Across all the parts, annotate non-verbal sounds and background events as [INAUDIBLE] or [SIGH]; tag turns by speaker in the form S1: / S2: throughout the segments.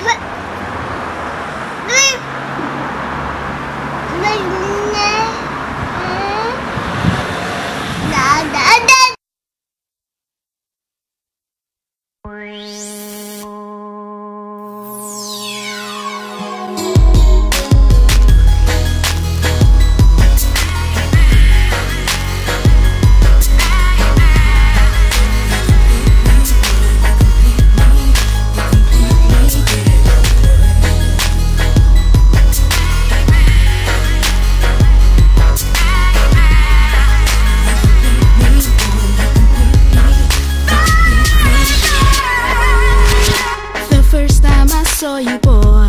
S1: The saw you, boy,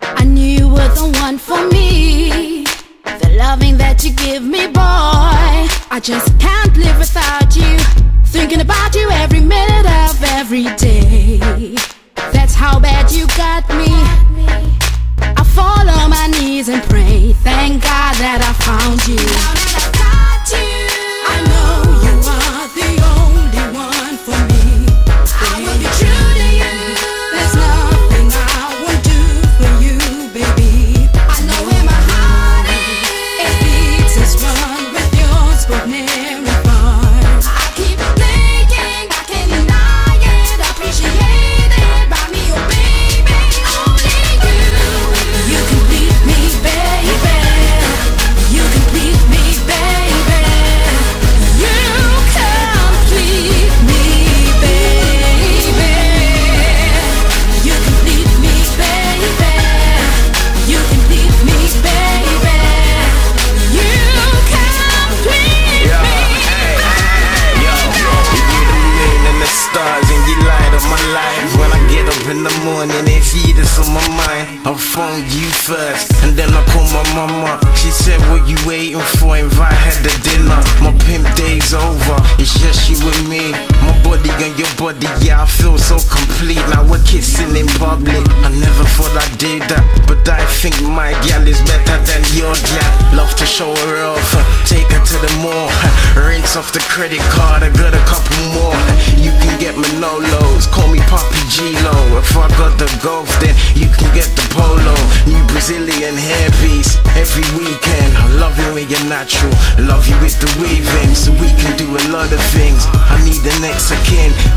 S1: I knew you were the one for me. The loving that you give me, boy, I just can't live without you. Thinking about you every minute of every day. That's how bad you got me. I fall on my knees and pray. Thank God that I found you.
S2: Morning, they feed us on my mind. I phoned you first, and then I called my mama. She said, What you waiting for? Invite her to dinner. My pimp day's over, it's just you and me. My body and your body, yeah, I feel so complete. Now we're kissing in public. I never thought I'd do that, but I think my gal is better than your gal. Love to show her off, take her to the mall, [LAUGHS] rinse off the credit card. I got a couple more. Manolo's. Call me Poppy G-Lo. If I got the golf, then you can get the polo. New Brazilian hairpiece every weekend. I love you when you're natural. Love you with the weaving, so we can do a lot of things. I need the next of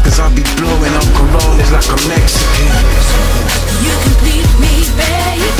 S2: cause I'll be blowing up coronas like a Mexican. You complete me, baby.